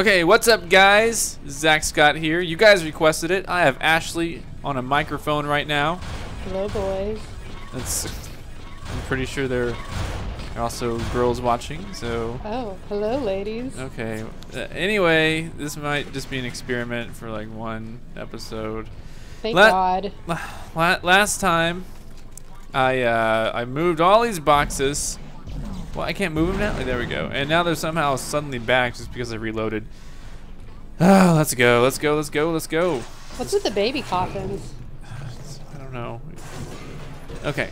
Okay, what's up, guys? Zack Scott here. You guys requested it. I have Ashley on a microphone right now. Hello, boys. That's. I'm pretty sure there are also girls watching. So. Oh, hello, ladies. Okay. Uh, anyway, this might just be an experiment for like one episode. Thank La- God. La- last time, I uh, I moved all these boxes. Well, I can't move them now. There we go. And now they're somehow suddenly back just because I reloaded. Ah, let's go. Let's go. Let's go. Let's go. What's with the baby coffins? I don't know. Okay.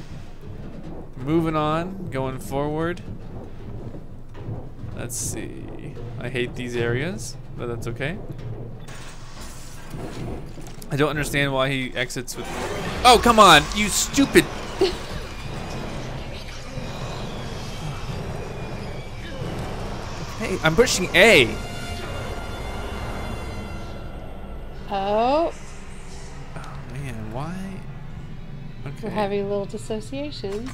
Moving on. Going forward. Let's see. I hate these areas, but that's okay. I don't understand why he exits with. Oh, come on, you stupid. I'm pushing A. Oh, Oh, man, why? Okay. we're having a little dissociation.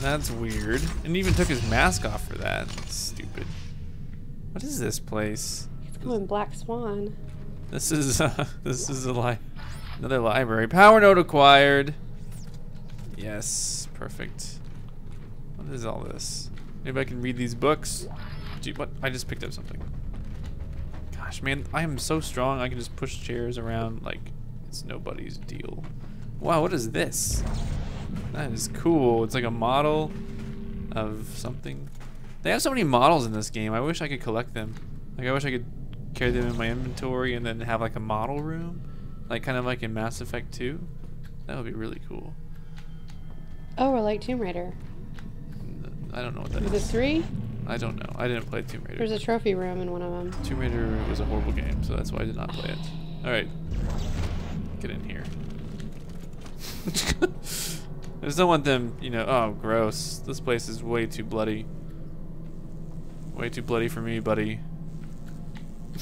That's weird. And even took his mask off for that. That's stupid. What is this place? It's going Black Swan. This is uh, this is a li another library. Power node acquired. Yes, perfect. What is all this? Maybe I can read these books. Dude, what? I just picked up something. Gosh, man, I am so strong. I can just push chairs around like it's nobody's deal. Wow, what is this? That is cool. It's like a model of something. They have so many models in this game. I wish I could collect them. Like, I wish I could carry them in my inventory and then have like a model room. Like, kind of like in Mass Effect 2. That would be really cool. Oh, or like Tomb Raider. I don't know what that is. Is it 3? I don't know. I didn't play Tomb Raider. There's a trophy room in one of them. Tomb Raider was a horrible game, so that's why I did not play it. All right, get in here. I just don't want them, you know. Oh, gross! This place is way too bloody. Way too bloody for me, buddy.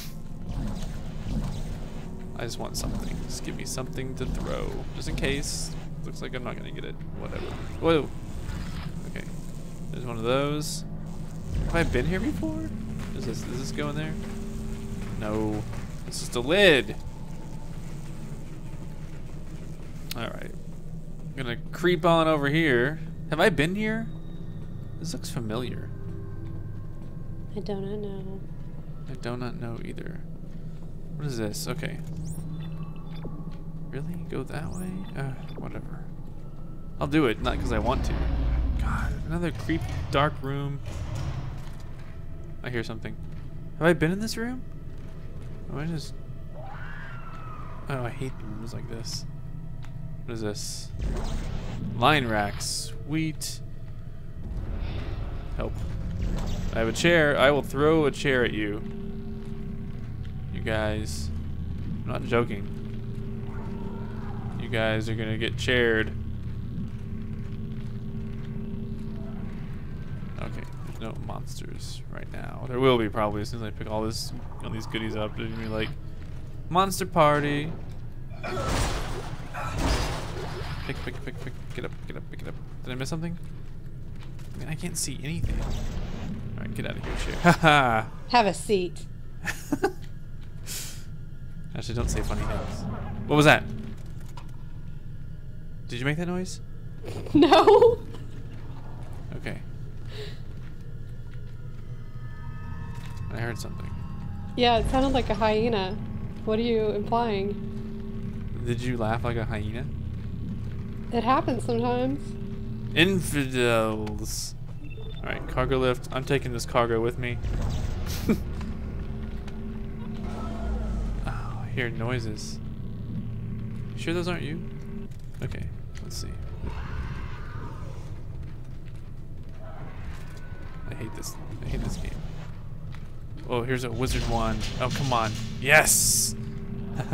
I just want something. Just give me something to throw, just in case. Looks like I'm not gonna get it. Whatever. Whoa. Okay. There's one of those. Have I been here before? Is this is this going there? No. It's just a lid. Alright. I'm gonna creep on over here. Have I been here? This looks familiar. I do not know. I do not know either. What is this? Okay. Really? Go that way? Uh, whatever. I'll do it, not because I want to. God, another creep dark room. I hear something. Have I been in this room? Am I just... Oh, I hate rooms like this. What is this? Line racks. Sweet. Help. I have a chair. I will throw a chair at you. You guys. I'm not joking. You guys are gonna get chaired. Okay, there's no monsters right now. There will be probably as soon as I pick all this all these goodies up. There's gonna be like monster party. Pick, pick, pick, pick, Get up, get up, pick it up. Did I miss something? I mean, I can't see anything. Alright, get out of here, chair. Haha. Have a seat. Actually, don't say funny things. What was that? Did you make that noise? no. Okay. I heard something. Yeah, it sounded like a hyena. What are you implying? Did you laugh like a hyena? It happens sometimes. Infidels. Alright, cargo lift. I'm taking this cargo with me. oh, I hear noises. You sure those aren't you? Okay, let's see. I hate this. I hate this game. Oh, here's a wizard wand. Oh, come on. Yes!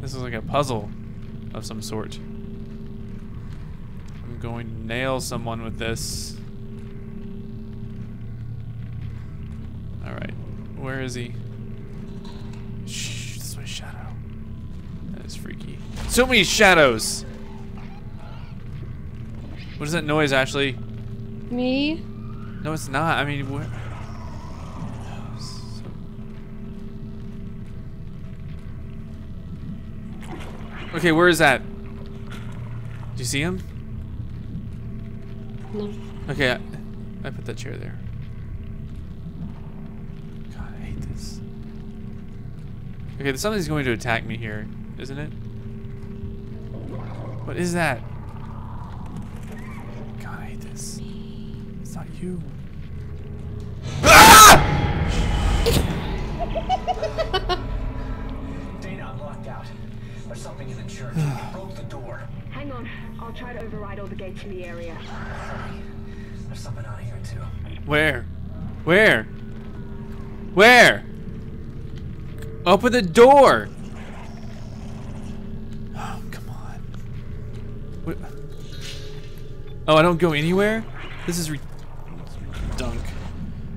this is like a puzzle of some sort. I'm going to nail someone with this. Alright. Where is he? Shh, this is my shadow. That is freaky. So many shadows! What is that noise, Ashley? Me? No, it's not. I mean, where? Okay, where is that? Do you see him? No. Okay, I, I put that chair there. God, I hate this. Okay, something's going to attack me here, isn't it? What is that? God, I hate this. It's not you. Ah! There's something in the church. It broke the door. Hang on, I'll try to override all the gates in the area. Hurry. There's something out here too. Where? Where? Where? Open the door! Oh, come on. What? Oh, I don't go anywhere? This is re dunk.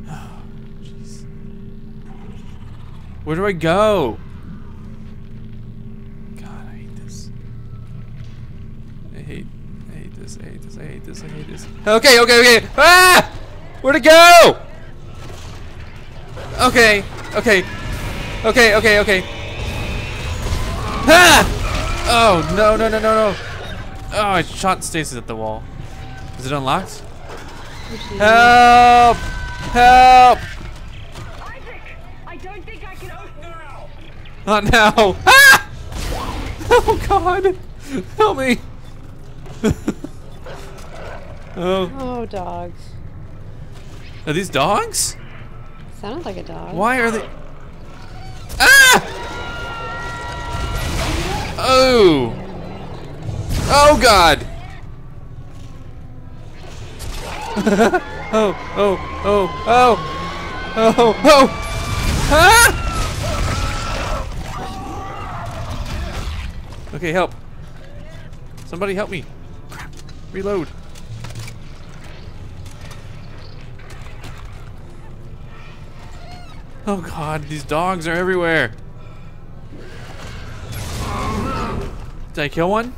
Oh, jeez. Where do I go? Okay, okay, okay. Ah! Where'd it go? Okay, okay. Okay, okay, okay. Ah! Oh, no, no, no, no, no. Oh, I shot Stasis at the wall. Is it unlocked? Help! Help! I don't think I can open Not now. Ah! Oh, God. Help me. oh. Oh, dogs. Are these dogs? Sounded like a dog. Why are they? Ah! Oh! Oh God! oh! Oh! Oh! Oh! Oh! Oh! Ah! Okay, help! Somebody help me! Reload! Oh god, these dogs are everywhere. Did I kill one?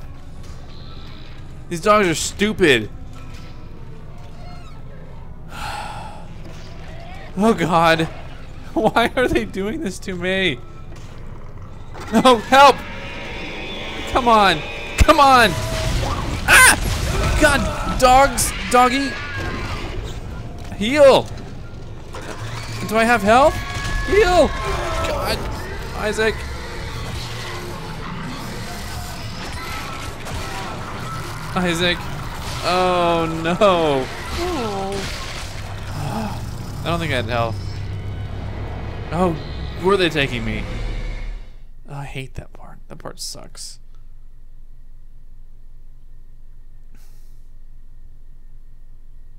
These dogs are stupid. Oh god. Why are they doing this to me? No, help! Come on! Come on! Ah! God, dogs, doggy! Heal! Do I have health? Heal! God, Isaac. Isaac. Oh no. Oh. I don't think I had health. Oh, where are they taking me? Oh, I hate that part. That part sucks.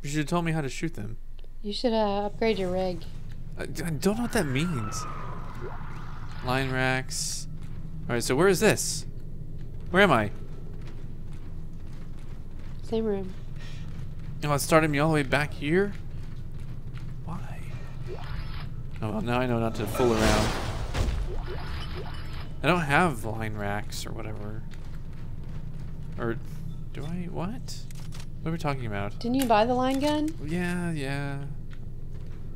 You should have told me how to shoot them. You should uh, upgrade your rig. I, don't know what that means. Line racks. Alright, so where is this? Where am I? Same room. Oh, it started me all the way back here? Why? Oh, well, now I know not to fool around. I don't have line racks or whatever. Or, do I? What? What are we talking about? Didn't you buy the line gun? Yeah, yeah.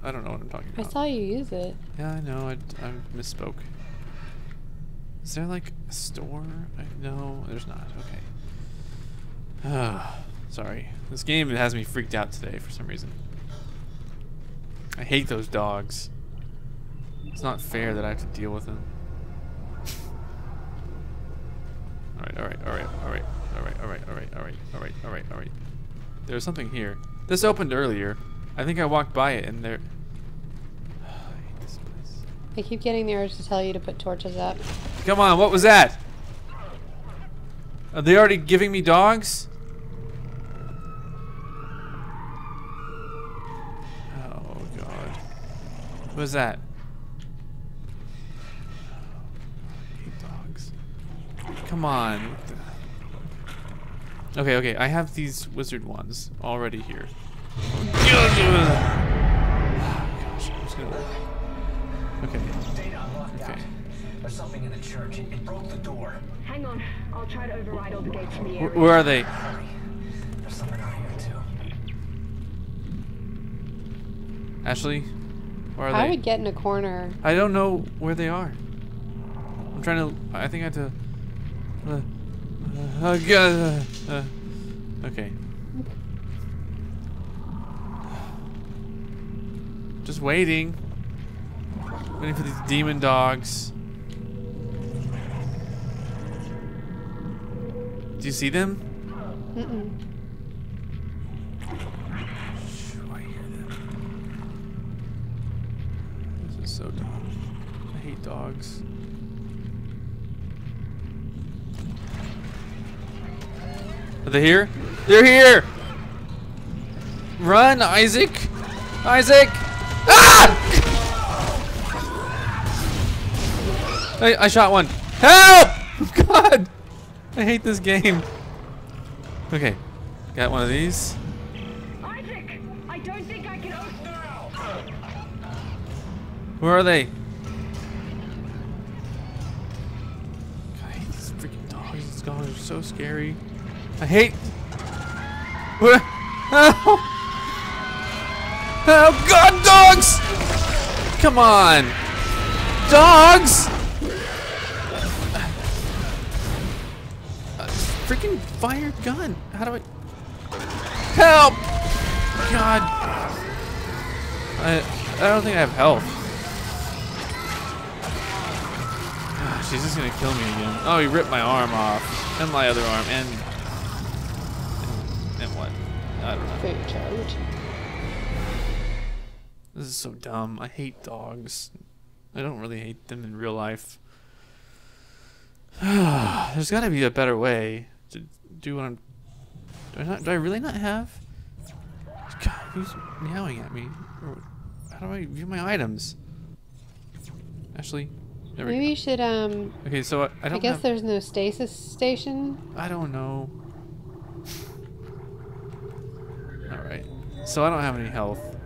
I don't know what I'm talking about. I saw you use it. Yeah, I know. I, I misspoke. Is there like a store? I, no, there's not. Okay. Ah, sorry. This game has me freaked out today for some reason. I hate those dogs. It's not fair that I have to deal with them. alright, alright, alright, alright, alright, alright, alright, alright, alright, alright, alright. There's something here. This opened earlier. I think I walked by it and there. I hate this place. I keep getting the urge to tell you to put torches up. Come on, what was that? Are they already giving me dogs? Oh god. What was that? Dogs. Come on. Okay, okay, I have these wizard ones already here. Oh, gosh, I'm just gonna... Okay. Daina, I'm locked out. Okay. There's something in the church. It, it broke the door. Hang on, I'll try to override all the gates in the area. Where are they? Hurry. There's something out here too. Ashley? Where are I they? would get in a corner. I don't know where they are. I'm trying to. I think I have to. Uh, oh god. Uh, uh, okay. Just waiting. Waiting for these demon dogs. Do you see them? Shoo, I hear them. This is so dumb. I hate dogs. Are they here? They're here! Run, Isaac! Isaac! I, I shot one. Help! God! I hate this game. Okay. Got one of these. Isaac, I don't think I can open. Where are they? God, I hate these freaking dogs. These dogs are so scary. I hate. Where? Help! Help! God, dogs! Come on, dogs! Freaking fire gun. How do I? Help! God. I I don't think I have health. Ah, She's just gonna kill me again. Oh, he ripped my arm off. And my other arm. And. And, and what? I don't know. Fake charge. This is so dumb. I hate dogs. I don't really hate them in real life. There's gotta be a better way to do what I'm. Do I, not, do I really not have? God, who's meowing at me? How do I view my items? Ashley? There we Maybe you should, um, Okay, so I, I I, don't I guess have, there's no stasis station. I don't know. Alright. So I don't have any health.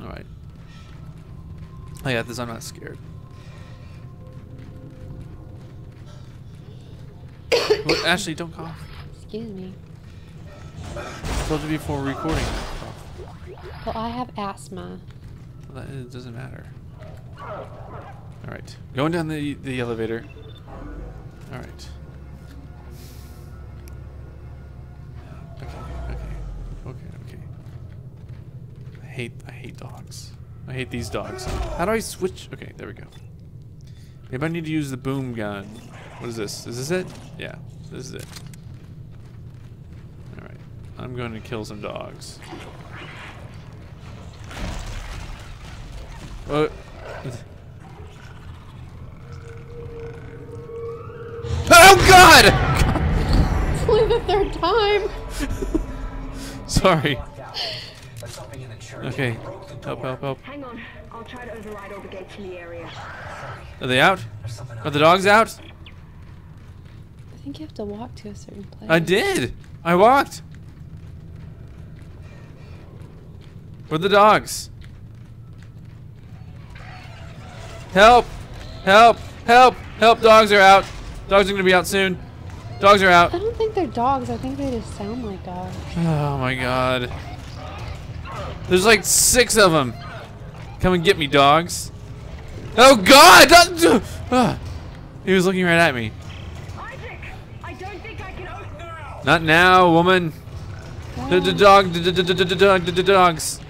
Alright. I got this, I'm not scared. Ashley, don't cough. Excuse me. I told you before recording. Well, I have asthma. Well, that, it doesn't matter. Alright. Going down the, the elevator. Alright. Okay, okay. Okay, okay. I hate I hate dogs. I hate these dogs. How do I switch? Okay, there we go. Maybe I need to use the boom gun. What is this? Is this it? Yeah, this is it. Alright. I'm going to kill some dogs. What? Oh God! It's only the third time. Sorry. Locked out. There's something in the church. Okay. It broke the Help, help, help. Hang on, I'll try to override all the gates in the area. Are they out? Are the dogs out? I think you have to walk to a certain place. I did. I walked. Where are the dogs? Help! Help! Help! Help! Dogs are out. Dogs are gonna be out soon. Dogs are out. I don't think they're dogs. I think they just sound like dogs. Oh my god. There's like six of them. Come and get me, dogs. Oh god! Ah. He was looking right at me. Not now, woman. The the dog, the the the the dog, the the dogs.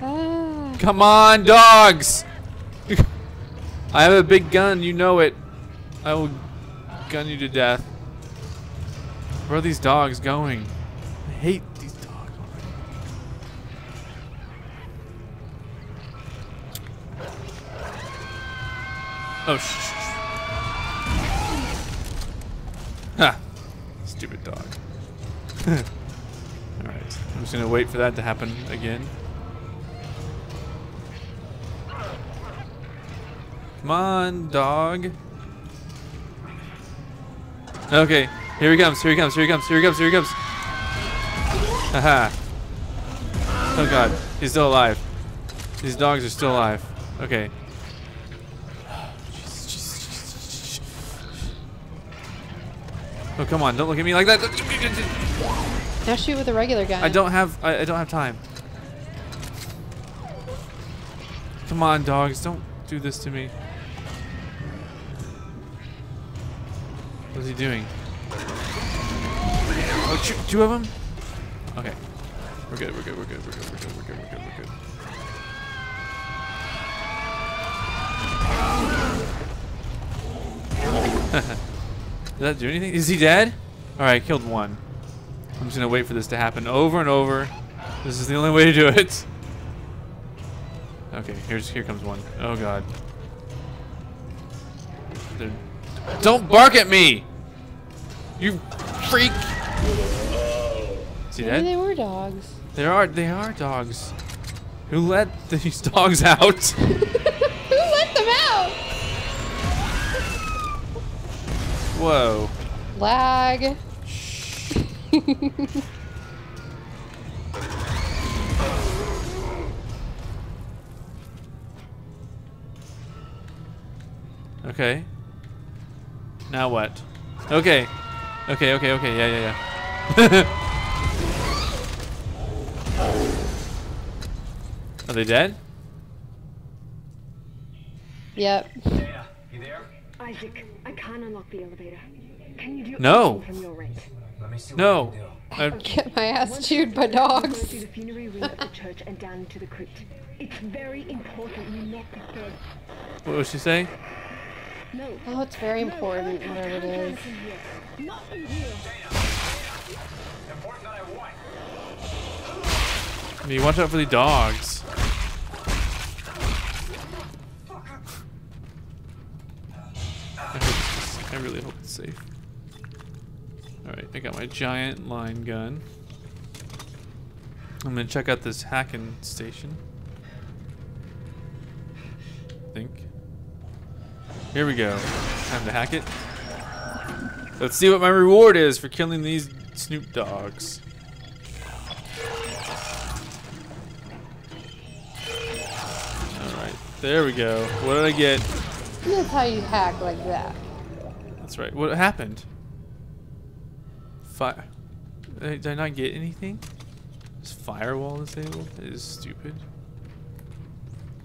Come on, dogs. I have a big gun, you know it. I will gun you to death. Where are these dogs going? I hate these dogs already. Oh, shh. shh, shh. Ha! Stupid dog. Alright, I'm just gonna wait for that to happen again. Come on, dog. Okay, here he comes, here he comes, here he comes, here he comes, here he comes. Haha. Oh god, he's still alive. These dogs are still alive. Okay. Oh, come on. Don't look at me like that. Now shoot with a regular gun. I don't have I, I don't have time. Come on, dogs. Don't do this to me. What's he doing? Oh, two, two of them? Okay. We're good, we're good, we're good, we're good, we're good, we're good, we're good, we're good. Ha ha. Did that do anything? Is he dead? Alright, I killed one. I'm just gonna wait for this to happen over and over. This is the only way to do it. Okay, here's here comes one. Oh god. They're, don't bark at me! You freak! Is he Maybe they were dogs. There are they are dogs. Who let these dogs out? Whoa. Lag. Okay. Now what? Okay. Okay, okay, okay. Yeah, yeah, yeah. Are they dead? Yep. Daina, you there? Isaac, I can't unlock the elevator. Can you do No. from your end? Let me see No. what I can do. Get my ass Once chewed by dogs. through the funerary wing of the church and down into the crypt. It's very important you not disturb. what was she saying? No. Oh, it's very important, I- I whatever it can't is. listen here. Not in here. Important that I want. I mean, watch out for the dogs. I, hope it's- I really hope it's safe. Alright, I got my giant line gun. I'm gonna check out this hacking station. think. Here we go. Time to hack it. Let's see what my reward is for killing these Snoop Dogs. Alright, there we go. What did I get? That's how you hack like that. That's right. What happened? Fire. Did I not get anything? Is firewall disabled? That is stupid.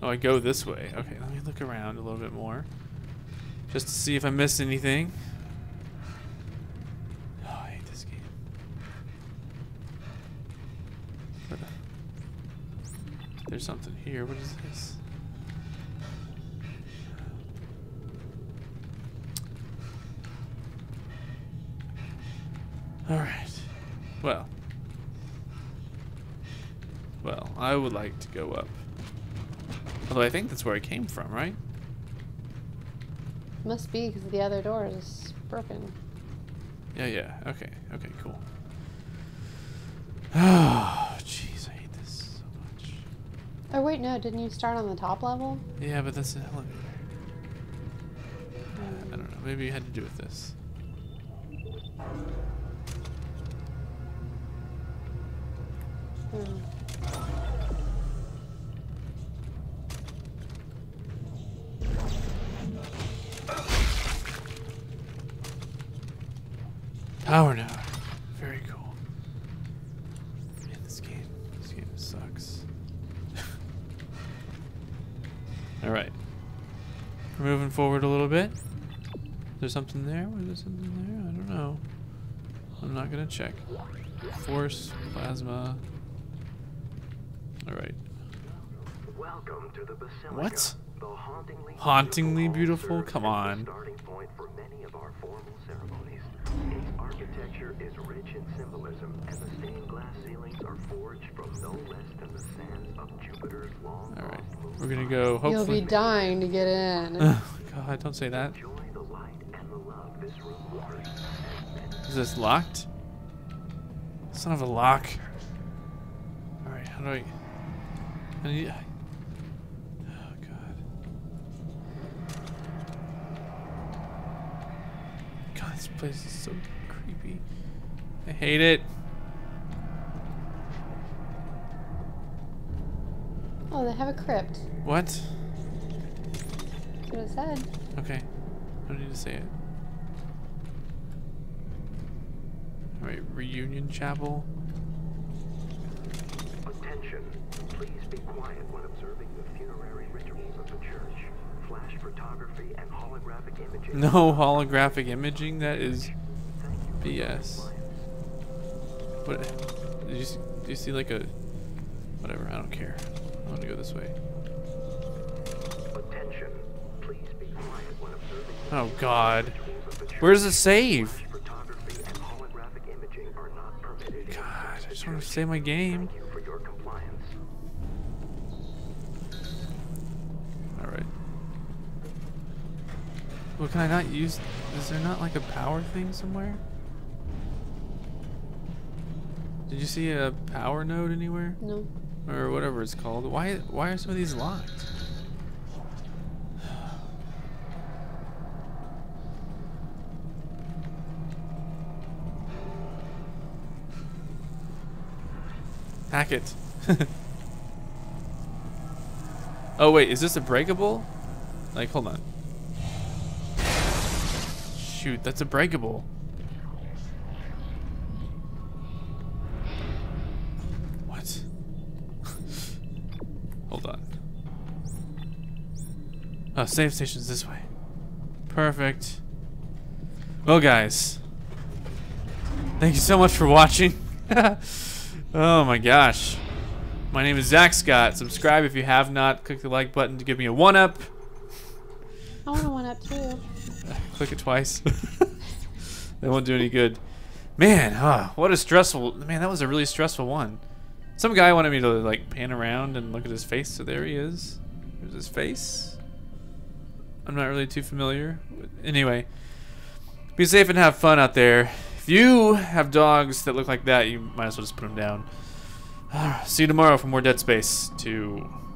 Oh, I go this way. Okay, let me look around a little bit more. Just to see if I missed anything. Oh, I hate this game. There's something here. What is this? Alright. Well. Well, I would like to go up. Although I think that's where I came from, right? Must be because the other door is broken. Yeah, yeah. Okay, okay, cool. Oh, jeez, I hate this so much. Oh wait, no, didn't you start on the top level? Yeah, but that's an elevator. Uh, I don't know. Maybe it had to do with this. Power node. Very cool. Man, this game, this game sucks. All right. We're moving forward a little bit. There's something there. Was there something there? I don't know. I'm not gonna check. Force, plasma. All right. Welcome to the Basilica. What? The hauntingly, Hauntingly beautiful? Come on. Architecture is rich in symbolism, and the stained glass ceilings are forged from no less than the sands of Jupiter's long All right. We're gonna go. You'll be dying to get in. Oh God! Don't say that. Enjoy the light and the love this room offers. Is this locked? Son of a lock. Alright, how do I... I need... Oh, God. God, this place is so creepy. I hate it. Oh, they have a crypt. What? That's what it said. Okay. Don't need to say it. Alright, reunion chapel. Attention. Please be quiet when observing the funerary rituals of the church. Flash photography and holographic holographic imaging. No holographic imaging. That is BS. What? Did you see, do you see like a whatever? I don't care. I want to go this way. Attention. Please be quiet when observing Oh God. tools of the church. Where's the save? Photography and holographic imaging are not permitted. in God, I just want to save my game. Thank you for your compliance. All right. Well, can I not use? Is there not like a power thing somewhere? Did you see a power node anywhere? No. or whatever it's called. Why why are some of these locked? Hack it. oh wait, is this a breakable? Like, hold on. Shoot, that's a breakable. Oh, save station's this way. Perfect. Well, guys. Thank you so much for watching. oh my gosh. My name is Zack Scott. Subscribe if you have not. Click the like button to give me a one up. I want to one up too. Click it twice. that won't do any good. Man, huh, what a stressful. Man, that was a really stressful one. Some guy wanted me to like pan around and look at his face, so there he is. There's his face. I'm not really too familiar. Anyway, be safe and have fun out there. If you have dogs that look like that, you might as well just put them down. See you tomorrow for more Dead Space 2.